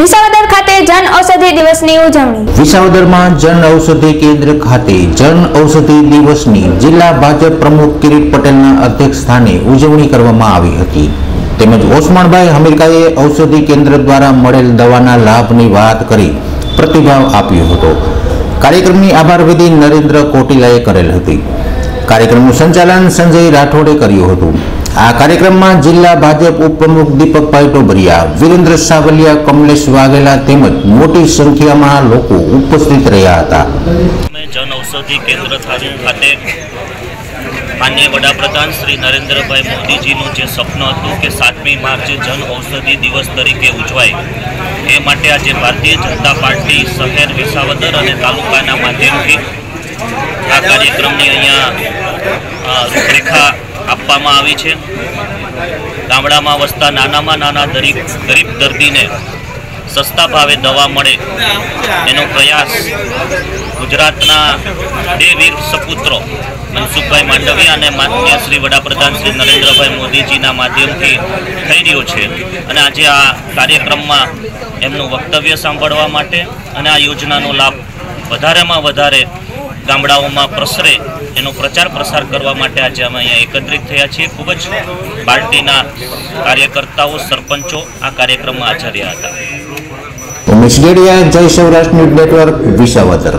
વિસાવદર ખાતે જન ઔષધિ દિવસની ઉજવણી. વિસાવદરમાં જન ઔષધિ કેન્દ્ર ખાતે જન ઔષધિ દિવસની જિલ્લા ભાજપ પ્રમુખ કિરીટ પટેલના અધ્યક્ષ સ્થાને ઉજવણી કરવામાં આવી હતી. તેમજ ઓસમાણભાઈ હમીરકાએ ઔષધિ કેન્દ્ર દ્વારા મળેલ દવાના લાભની વાત કરી પ્રતિભાવ આપ્યો હતો. કાર્યક્રમની આભાર વિધિ નરેન્દ્ર કોટિલાએ કરેલ હતી. કાર્યક્રમનું સંચાલન સંજય રાઠોડે કર્યું હતું. આ કાર્યક્રમમાં જિલ્લા ભાજપ ઉપપ્રમુખ દીપકભાઈ ટોબરિયા વિરેન્દ્ર સાવલિયા, કમલેશ વાઘેલા તેમજ મોટી સંખ્યામાં લોકો ઉપસ્થિત રહ્યા હતા. જન ઔષધિ કેન્દ્ર ખાતે માનનીય વડાપ્રધાન શ્રી નરેન્દ્રભાઈ મોદીજીનું જે સપનું હતું કે સાતમી માર્ચે જન ઔષધિ દિવસ તરીકે ઉજવાય, એ માટે આજે ભારતીય જનતા પાર્ટી શહેર વિસાવદર અને તાલુકાના માધ્યમથી આ કાર્યક્રમની અહીંયા રૂપરેખા આપવામાં આવી છે. ગામડામાં વસતા નાનામાં નાના દરેક ગરીબ દર્દીને સસ્તા ભાવે દવા મળે એનો પ્રયાસ ગુજરાતના બે વીર સપુત્રો મનસુખભાઈ માંડવી અને માનનીય શ્રી વડાપ્રધાન શ્રી નરેન્દ્રભાઈ મોદીજીના માધ્યમથી થઈ રહ્યો છે અને આજે આ કાર્યક્રમમાં એમનું વક્તવ્ય સાંભળવા માટે અને આ યોજનાનો લાભ વધારેમાં વધારે ગામડાઓમાં પ્રસરે એનો પ્રચાર પ્રસાર કરવા માટે આજે અમે અહીંયા એકત્રિત થયા છીએ. ખૂબ જ પાર્ટીના કાર્યકર્તાઓ, સરપંચો આ કાર્યક્રમમાં હાજર રહ્યા હતા. ઉમેશ ગેડિયા જય સૌરાષ્ટ્ર ન્યૂઝ નેટવર્ક, વિસાવદર.